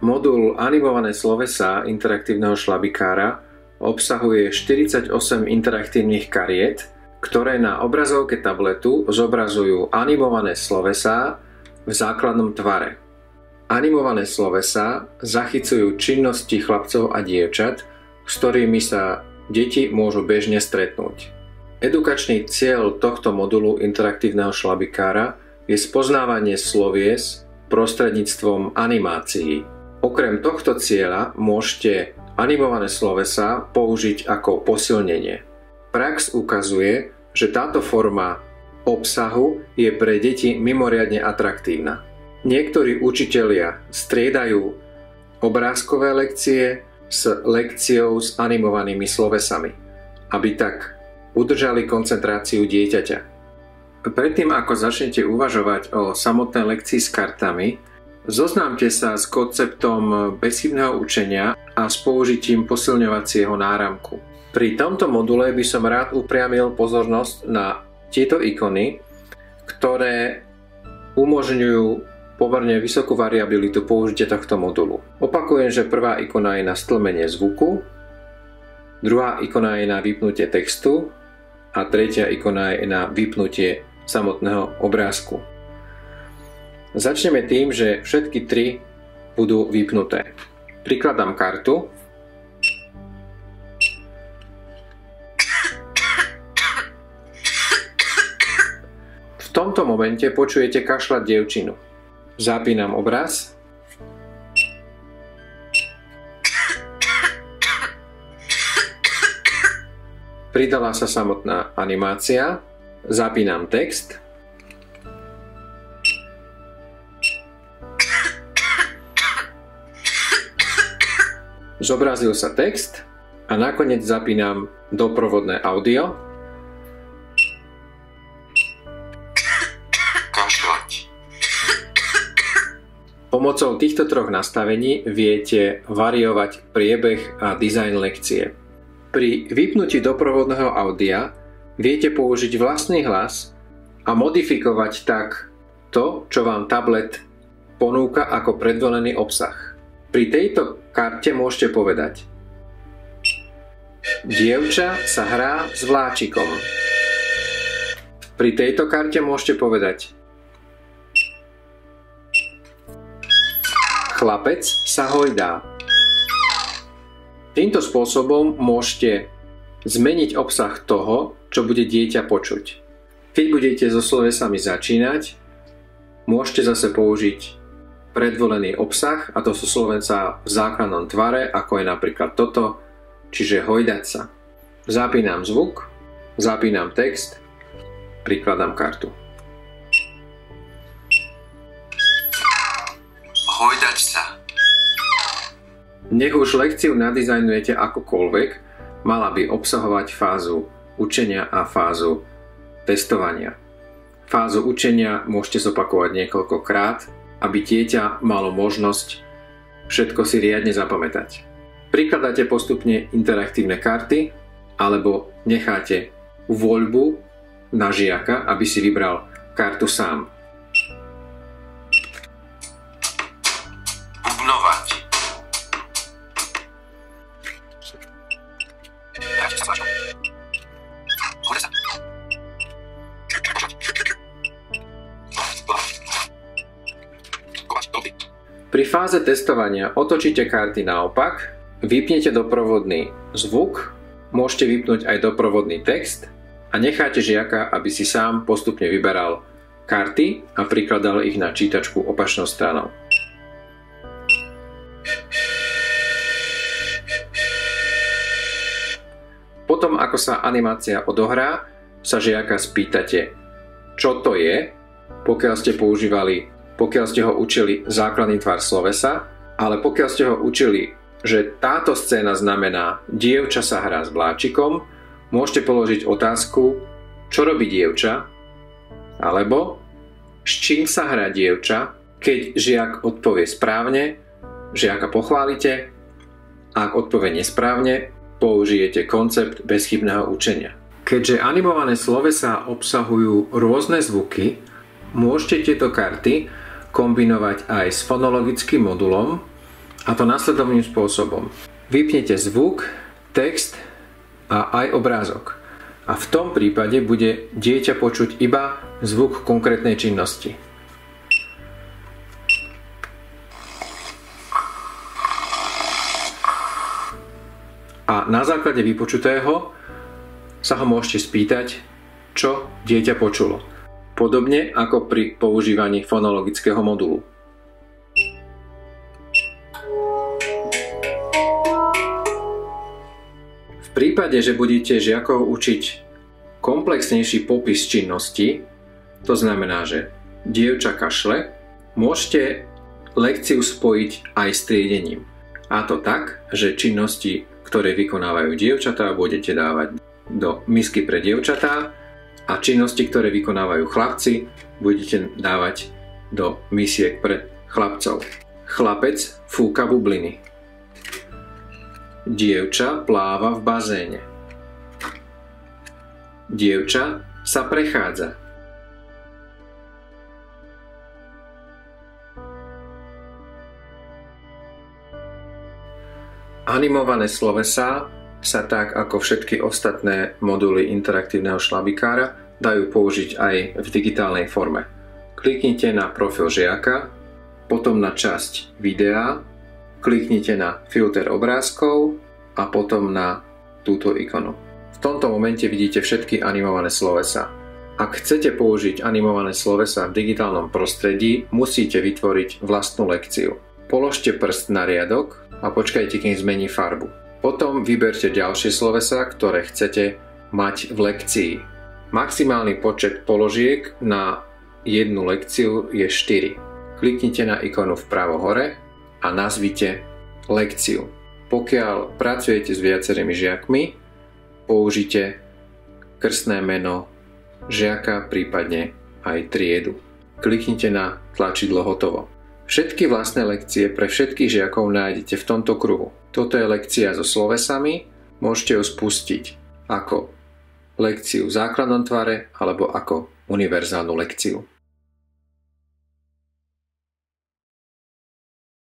Modul animované slovesa interaktívneho šlabikára obsahuje 48 interaktívnych kariet, ktoré na obrazovke tabletu zobrazujú animované slovesá v základnom tvare. Animované slovesá zachycujú činnosti chlapcov a dievčat, s ktorými sa deti môžu bežne stretnúť. Edukačný cieľ tohto modulu interaktívneho šlabikára je spoznávanie slovies prostredníctvom animácií. Okrem tohto cieľa môžete animované slovesa použiť ako posilnenie. Prax ukazuje, že táto forma obsahu je pre deti mimoriadne atraktívna. Niektorí učitelia striedajú obrázkové lekcie s lekciou s animovanými slovesami, aby tak udržali koncentráciu dieťaťa. Predtým ako začnete uvažovať o samotnej lekcii s kartami, Zoznámte sa s konceptom bezchybného učenia a s použitím posilňovacieho náramku. Pri tomto module by som rád upriamil pozornosť na tieto ikony, ktoré umožňujú pomerne vysokú variabilitu použitia tohto modulu. Opakujem, že prvá ikona je na stlmenie zvuku, druhá ikona je na vypnutie textu a tretia ikona je na vypnutie samotného obrázku. Začneme tým, že všetky tri budú vypnuté. Prikladám kartu. V tomto momente počujete kašľať dievčinu. Zapínam obraz. Pridala sa samotná animácia. Zapínam text. Zobrazil sa text a nakoniec zapínam doprovodné audio. Kašľať. Pomocou týchto troch nastavení viete variovať priebeh a dizajn lekcie. Pri vypnutí doprovodného audia viete použiť vlastný hlas a modifikovať tak to, čo vám tablet ponúka ako predvolený obsah. Pri tejto karte môžete povedať Dievča sa hrá s vláčikom. Pri tejto karte môžete povedať Chlapec sa hojdá. Týmto spôsobom môžete zmeniť obsah toho, čo bude dieťa počuť. Keď budete so slovesami začínať, môžete zase použiť predvolený obsah a to sú slovenca v základnom tvare, ako je napríklad toto, čiže hojdať sa. Zapínam zvuk, zapínam text, prikladám kartu. Hojdať sa. Nech už lekciu nadizajnujete akokoľvek, mala by obsahovať fázu učenia a fázu testovania. Fázu učenia môžete zopakovať niekoľkokrát, aby dieťa malo možnosť všetko si riadne zapamätať. Prikladáte postupne interaktívne karty alebo necháte voľbu na žiaka, aby si vybral kartu sám. Pri fáze testovania otočíte karty naopak, vypnete doprovodný zvuk, môžete vypnúť aj doprovodný text a necháte žiaka, aby si sám postupne vyberal karty a prikladal ich na čítačku opačnou stranou. Potom, ako sa animácia odohrá, sa žiaka spýtate, čo to je, pokiaľ ste používali pokiaľ ste ho učili základný tvar slovesa, ale pokiaľ ste ho učili, že táto scéna znamená dievča sa hrá s vláčikom, môžete položiť otázku, čo robí dievča, alebo s čím sa hrá dievča, keď žiak odpovie správne, žiaka pochválite, ak odpovie nesprávne, použijete koncept bezchybného učenia. Keďže animované slovesa obsahujú rôzne zvuky, môžete tieto karty kombinovať aj s fonologickým modulom A to následovným spôsobom. Vypnete zvuk, text a aj obrázok. A v tom prípade bude dieťa počuť iba zvuk konkrétnej činnosti. A na základe vypočutého sa ho môžete spýtať, čo dieťa počulo. Podobne ako pri používaní fonologického modulu. V prípade, že budete žiakov učiť komplexnejší popis činnosti, to znamená, že dievča kašle, môžete lekciu spojiť aj s triedením. A to tak, že činnosti ktoré vykonávajú dievčatá, budete dávať do misky pre dievčatá a činnosti, ktoré vykonávajú chlapci, budete dávať do misiek pre chlapcov. Chlapec fúka bubliny. Dievča pláva v bazéne. Dievča sa prechádza. Animované slovesá sa tak ako všetky ostatné moduly interaktívneho šlabikára dajú použiť aj v digitálnej forme. Kliknite na profil žiaka, potom na časť videa, kliknite na filter obrázkov a potom na túto ikonu. V tomto momente vidíte všetky animované slovesa. Ak chcete použiť animované slovesa v digitálnom prostredí, musíte vytvoriť vlastnú lekciu. Položte prst na riadok a počkajte, kým zmení farbu. Potom vyberte ďalšie slovesa, ktoré chcete mať v lekcii. Maximálny počet položiek na jednu lekciu je 4. Kliknite na ikonu vpravo hore a nazvite lekciu. Pokiaľ pracujete s viacerými žiakmi, použite krstné meno žiaka, prípadne aj triedu. Kliknite na tlačidlo hotovo. Všetky vlastné lekcie pre všetkých žiakov nájdete v tomto kruhu. Toto je lekcia so slovesami, môžete ju spustiť ako lekciu v základnom tvare alebo ako univerzálnu lekciu.